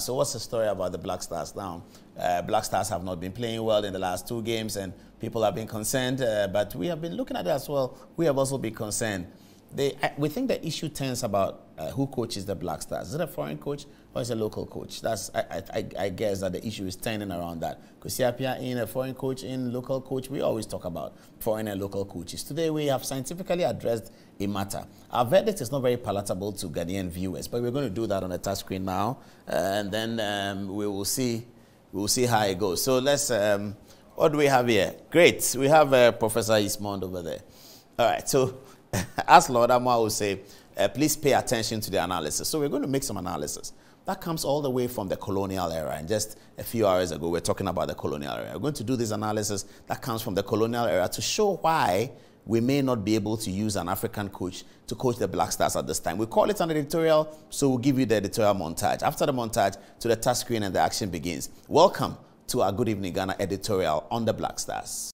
So what's the story about the Black Stars now? Uh, Black Stars have not been playing well in the last two games, and people have been concerned. Uh, but we have been looking at it as well. We have also been concerned. They, we think the issue turns about uh, who coaches the Black Stars. Is it a foreign coach or is it a local coach? That's I, I, I guess that the issue is turning around that. Because Siapia in a foreign coach, in local coach, we always talk about foreign and local coaches. Today we have scientifically addressed a matter. Our verdict is not very palatable to Ghanaian viewers, but we're going to do that on the touch screen now, uh, and then um, we will see we will see how it goes. So let's. Um, what do we have here? Great. We have uh, Professor Eastmond over there. All right. So as Lord Amoah will say, uh, please pay attention to the analysis. So we're going to make some analysis. That comes all the way from the colonial era. And just a few hours ago, we are talking about the colonial era. We're going to do this analysis that comes from the colonial era to show why we may not be able to use an African coach to coach the Black Stars at this time. We call it an editorial, so we'll give you the editorial montage. After the montage, to the touch screen and the action begins. Welcome to our Good Evening Ghana editorial on the Black Stars.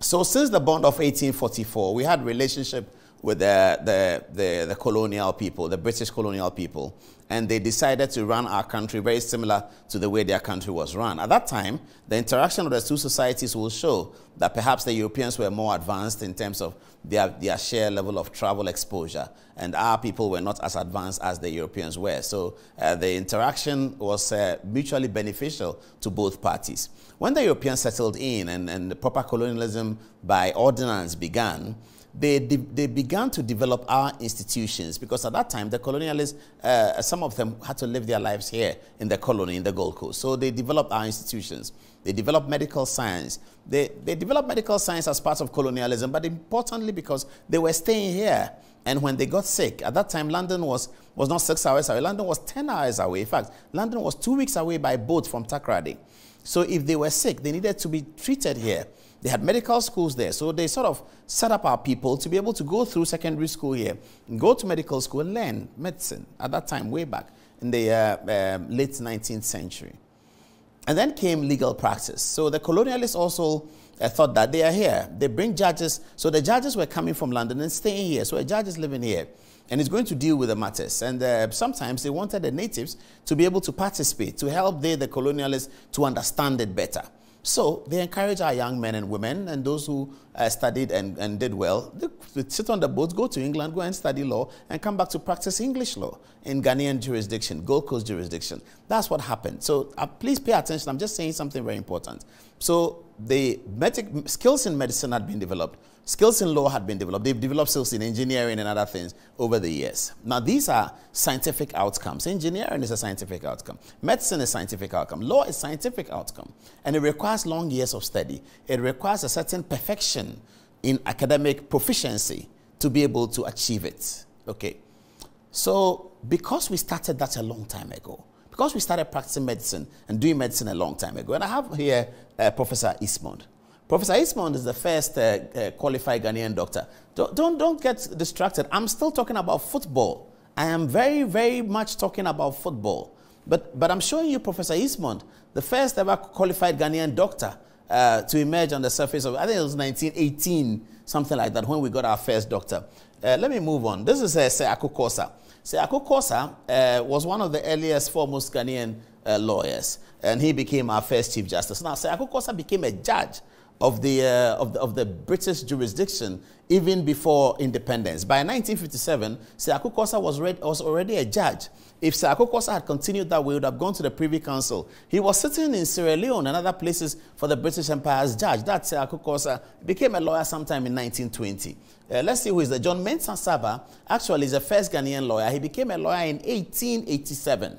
So since the bond of 1844, we had relationship with the, the, the, the, colonial people, the British colonial people, and they decided to run our country very similar to the way their country was run. At that time, the interaction of the two societies will show that perhaps the Europeans were more advanced in terms of their, their share level of travel exposure, and our people were not as advanced as the Europeans were. So uh, the interaction was uh, mutually beneficial to both parties. When the Europeans settled in and, and the proper colonialism by ordinance began, they, they began to develop our institutions because at that time the colonialists, uh, some of them had to live their lives here in the colony, in the Gold Coast. So they developed our institutions. They developed medical science. They, they developed medical science as part of colonialism, but importantly because they were staying here. And when they got sick, at that time London was, was not six hours away, London was 10 hours away. In fact, London was two weeks away by boat from Takoradi. So if they were sick, they needed to be treated here. They had medical schools there. So they sort of set up our people to be able to go through secondary school here, go to medical school and learn medicine at that time, way back in the uh, uh, late 19th century. And then came legal practice. So the colonialists also uh, thought that they are here. They bring judges. So the judges were coming from London and staying here. So a judge is living here and is going to deal with the matters. And uh, sometimes they wanted the natives to be able to participate, to help they, the colonialists, to understand it better. So they encourage our young men and women and those who uh, studied and, and did well, they, sit on the boats, go to England, go and study law, and come back to practice English law in Ghanaian jurisdiction, Gold Coast jurisdiction. That's what happened. So uh, please pay attention. I'm just saying something very important. So the skills in medicine had been developed. Skills in law had been developed. They've developed skills in engineering and other things over the years. Now, these are scientific outcomes. Engineering is a scientific outcome. Medicine is a scientific outcome. Law is scientific outcome. And it requires long years of study. It requires a certain perfection in academic proficiency to be able to achieve it. Okay. So, because we started that a long time ago, because we started practicing medicine and doing medicine a long time ago, and I have here uh, Professor Eastmond. Professor Eastmond is the first uh, uh, qualified Ghanaian doctor. Don't, don't, don't get distracted. I'm still talking about football. I am very, very much talking about football. But, but I'm showing you Professor Eastmond, the first ever qualified Ghanaian doctor uh, to emerge on the surface of, I think it was 1918, something like that, when we got our first doctor. Uh, let me move on. This is uh, Sir Arku Korsah. Seako Kosa uh, was one of the earliest, foremost Ghanaian uh, lawyers, and he became our first Chief Justice. Now, Sir Arku Korsah became a judge of the, uh, of the, of the British jurisdiction even before independence. By 1957, Sir Arku Korsah was, was already a judge. If Sir Arku Korsah had continued that way, he would have gone to the Privy Council. He was sitting in Sierra Leone and other places for the British Empire as judge. That Sir Arku Korsah became a lawyer sometime in 1920. Uh, let's see who is the John Mensah Sarbah actually is the first Ghanaian lawyer. He became a lawyer in 1887.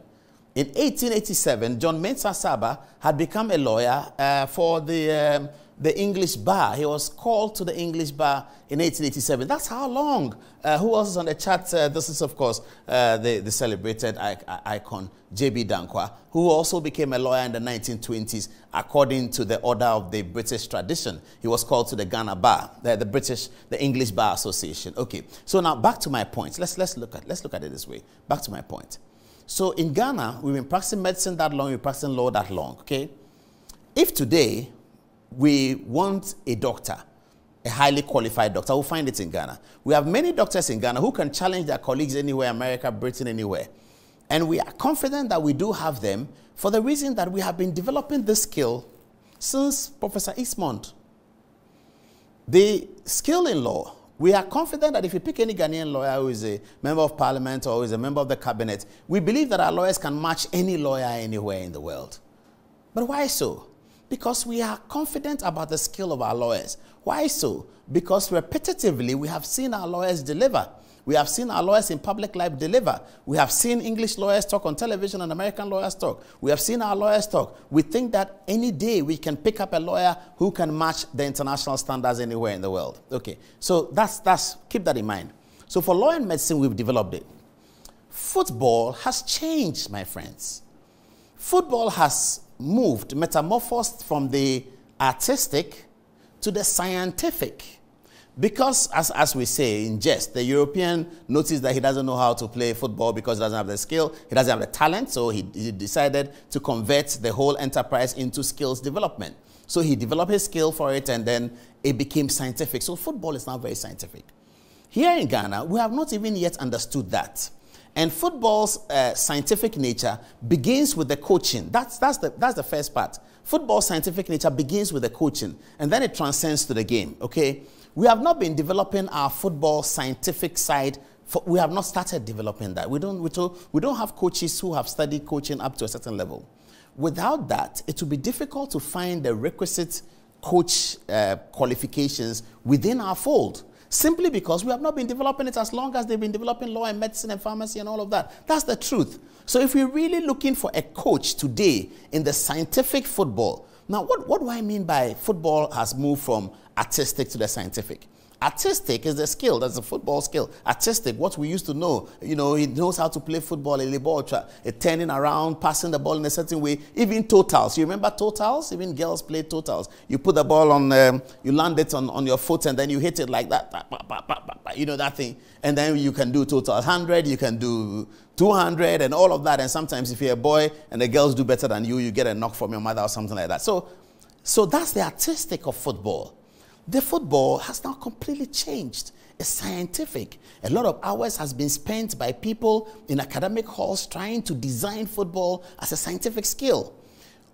In 1887, John Mensah Sarbah had become a lawyer uh, for the um, the English bar. He was called to the English bar in 1887. That's how long. Uh, who else is on the chat? Uh, this is, of course, uh, the, the, celebrated icon, J.B. Danquah, who also became a lawyer in the 1920s according to the order of the British tradition. He was called to the Ghana Bar, the, the British, the English Bar Association. Okay, so now back to my point. Let's, let's, look at, let's look at it this way. Back to my point. So in Ghana, we've been practicing medicine that long, we've been practicing law that long, okay? If today we want a doctor, a highly qualified doctor. We'll find it in Ghana. We have many doctors in Ghana who can challenge their colleagues anywhere, America, Britain, anywhere. And we are confident that we do have them for the reason that we have been developing this skill since Professor Eastmond. The skill in law, we are confident that if you pick any Ghanaian lawyer who is a member of parliament or is a member of the cabinet, we believe that our lawyers can match any lawyer anywhere in the world. But why so? Because we are confident about the skill of our lawyers. Why so? Because repetitively we have seen our lawyers deliver. We have seen our lawyers in public life deliver. We have seen English lawyers talk on television and American lawyers talk. We have seen our lawyers talk. We think that any day we can pick up a lawyer who can match the international standards anywhere in the world. Okay, so that's, that's keep that in mind. So for law and medicine, we've developed it. Football has changed, my friends. Football has moved, metamorphosed from the artistic to the scientific. Because, as, as we say in jest, the European noticed that he doesn't know how to play football because he doesn't have the skill, he doesn't have the talent, so he, he decided to convert the whole enterprise into skills development. So he developed his skill for it and then it became scientific. So football is now very scientific. Here in Ghana, we have not even yet understood that. And football's uh, scientific nature begins with the coaching. That's, that's, the, that's the first part. Football's scientific nature begins with the coaching, and then it transcends to the game, okay? We have not been developing our football scientific side. For, we have not started developing that. We don't, we, don't, we don't have coaches who have studied coaching up to a certain level. Without that, it will be difficult to find the requisite coach uh, qualifications within our fold simply because we have not been developing it as long as they've been developing law and medicine and pharmacy and all of that. That's the truth. So if we're really looking for a coach today in the scientific football, now what, what do I mean by football has moved from artistic to the scientific. Artistic is the skill, that's a football skill. Artistic, what we used to know, you know, he knows how to play football, a ball, track. turning around, passing the ball in a certain way. Even totals, you remember totals? Even girls play totals. You put the ball on, um, you land it on, on your foot and then you hit it like that, you know that thing. And then you can do totals 100, you can do 200 and all of that. And sometimes if you're a boy and the girls do better than you, you get a knock from your mother or something like that. So, so that's the artistic of football. The football has now completely changed. It's scientific. A lot of hours has been spent by people in academic halls trying to design football as a scientific skill.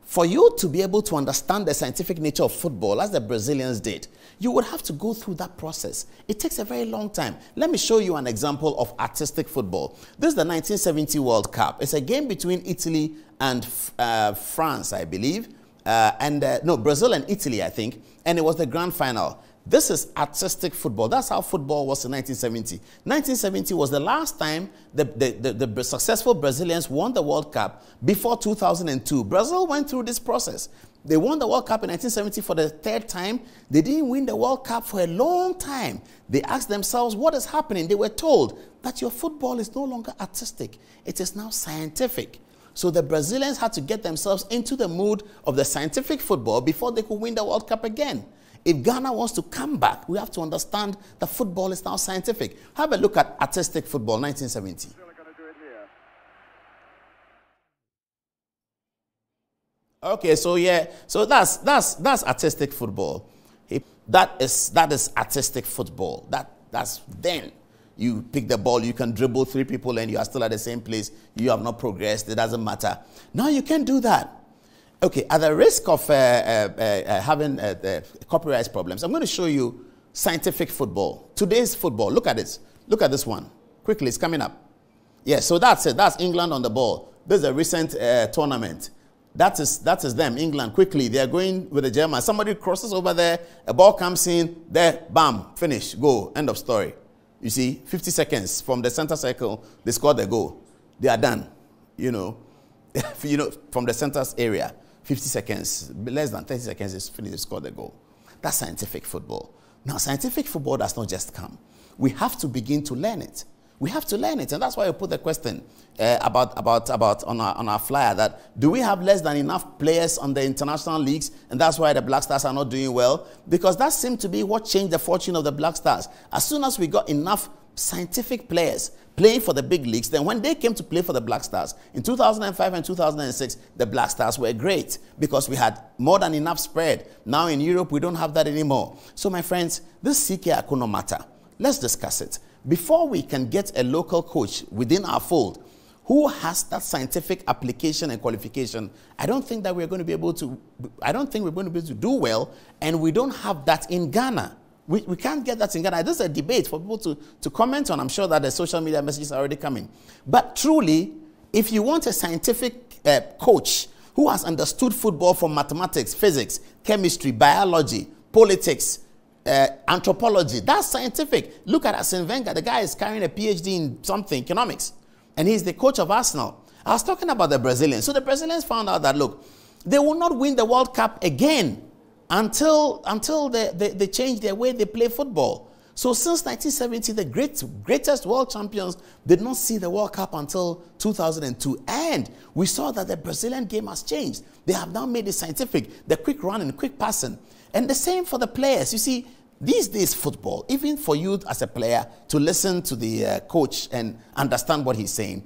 For you to be able to understand the scientific nature of football, as the Brazilians did, you would have to go through that process. It takes a very long time. Let me show you an example of artistic football. This is the 1970 World Cup. It's a game between Italy and uh, France, I believe uh, and uh, no, Brazil and Italy, I think, and it was the grand final. This is artistic football. That's how football was in 1970. 1970 was the last time the, the, the, the, successful Brazilians won the World Cup before 2002. Brazil went through this process. They won the World Cup in 1970 for the third time. They didn't win the World Cup for a long time. They asked themselves, What is happening? They were told that your football is no longer artistic, it is now scientific. So the Brazilians had to get themselves into the mood of the scientific football before they could win the World Cup again. If Ghana wants to come back, we have to understand that football is now scientific. Have a look at artistic football, 1970. Okay, so yeah, so that's that's that's artistic football. That is that is artistic football. That that's then you pick the ball, you can dribble three people, and you are still at the same place. You have not progressed. It doesn't matter. Now you can do that. Okay, at the risk of uh, uh, uh, uh having uh, uh, copyright problems, I'm going to show you scientific football. Today's football. Look at this. Look at this one. Quickly, it's coming up. Yeah, so that's it. That's England on the ball. This is a recent tournament. That is, that is them, England. Quickly, they are going with the Germans. Somebody crosses over there, a ball comes in, there, bam, finish, go, end of story. You see, 50 seconds from the center circle, they score the goal. They are done. You know, you know, from the center's area, 50 seconds, less than 30 seconds, is finished, they score the goal. That's scientific football. Now, scientific football does not just come. We have to begin to learn it. We have to learn it. And that's why I put the question uh, about, about, about on, our, on our flyer that do we have less than enough players on the international leagues? And that's why the Black Stars are not doing well? Because that seemed to be what changed the fortune of the Black Stars. As soon as we got enough scientific players playing for the big leagues, then when they came to play for the Black Stars in 2005 and 2006, the Black Stars were great because we had more than enough spread. Now in Europe, we don't have that anymore. So, my friends, this CK matter, let's discuss it before we can get a local coach within our fold, who has that scientific application and qualification, I don't think that we're going to be able to, I don't think we're going to be able to do well, and we don't have that in Ghana. We, we can't get that in Ghana. This is a debate for people to, to comment on. I'm sure that the social media messages are already coming. But truly, if you want a scientific uh, coach who has understood football from mathematics, physics, chemistry, biology, politics, uh, anthropology, that's scientific. Look at Arsene Wenger. The guy is carrying a PhD in something, economics and he's the coach of Arsenal. I was talking about the Brazilians. So the Brazilians found out that, look, they will not win the World Cup again until, until they, they, they change their way they play football. So since 1970, the great, greatest world champions did not see the World Cup until 2002. And we saw that the Brazilian game has changed. They have now made it scientific, the quick running, quick passing. And the same for the players. You see, these days, football, even for you as a player to listen to the uh, coach and understand what he's saying,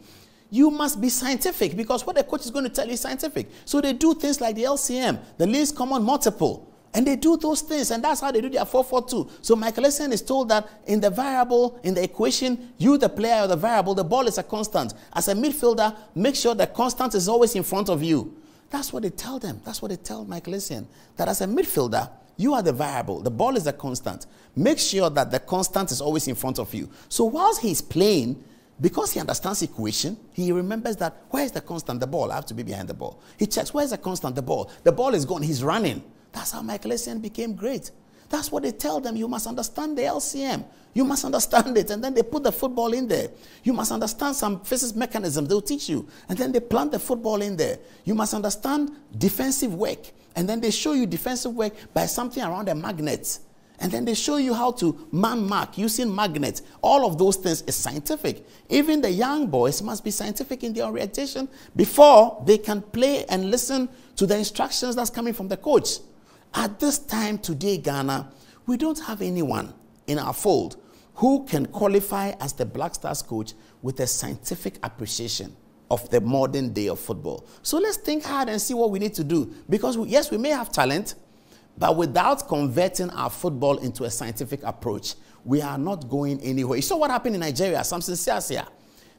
you must be scientific because what the coach is going to tell you is scientific. So they do things like the LCM, the least common multiple. And they do those things, and that's how they do their 442. So Michael Essien is told that in the variable, in the equation, you, the player, or the variable, the ball is a constant. As a midfielder, make sure the constant is always in front of you. That's what they tell them. That's what they tell Michael Essien. That as a midfielder, you are the variable. The ball is the constant. Make sure that the constant is always in front of you. So whilst he's playing, because he understands equation, he remembers that where is the constant? The ball. I have to be behind the ball. He checks where is the constant? The ball. The ball is gone. He's running. That's how Michael Essien became great. That's what they tell them. You must understand the LCM. You must understand it. And then they put the football in there. You must understand some physics mechanism. They'll teach you. And then they plant the football in there. You must understand defensive work. And then they show you defensive work by something around a magnet. And then they show you how to man mark using magnets. All of those things is scientific. Even the young boys must be scientific in their orientation before they can play and listen to the instructions that's coming from the coach. At this time today, Ghana, we don't have anyone in our fold who can qualify as the Black Stars coach with a scientific appreciation of the modern day of football. So let's think hard and see what we need to do. Because, we, yes, we may have talent, but without converting our football into a scientific approach, we are not going anywhere. You saw what happened in Nigeria, Samson Siasia.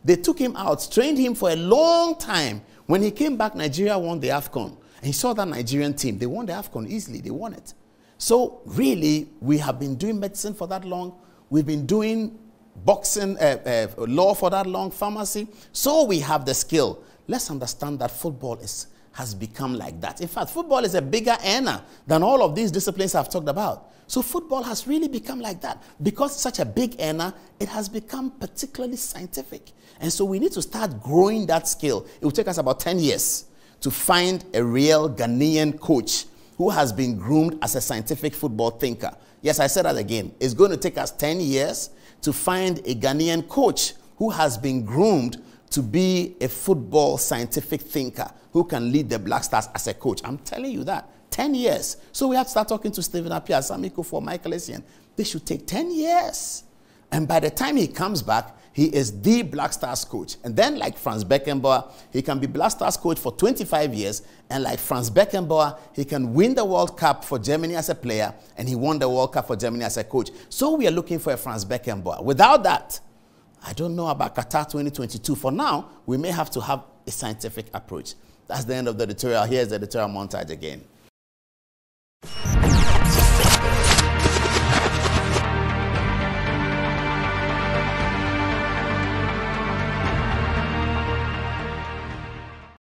They took him out, trained him for a long time. When he came back, Nigeria won the AFCON. And he saw that Nigerian team. They won the AFCON easily. They won it. So, really, we have been doing medicine for that long. We've been doing boxing, uh, uh, law for that long, pharmacy. So we have the skill. Let's understand that football is, has become like that. In fact, football is a bigger earner than all of these disciplines I've talked about. So football has really become like that. Because such a big earner, it has become particularly scientific. And so we need to start growing that skill. It will take us about 10 years to find a real Ghanaian coach who has been groomed as a scientific football thinker. Yes, I said that again. It's going to take us 10 years to find a Ghanaian coach who has been groomed to be a football scientific thinker who can lead the Black Stars as a coach. I'm telling you that. 10 years. So we have to start talking to Stephen Appiah, Sammy for Michael Essien. They should take 10 years. And by the time he comes back, he is the Black Stars coach. And then, like Franz Beckenbauer, he can be Black Stars coach for 25 years. And like Franz Beckenbauer, he can win the World Cup for Germany as a player. And he won the World Cup for Germany as a coach. So we are looking for a Franz Beckenbauer. Without that, I don't know about Qatar 2022. For now, we may have to have a scientific approach. That's the end of the editorial. Here's the editorial montage again.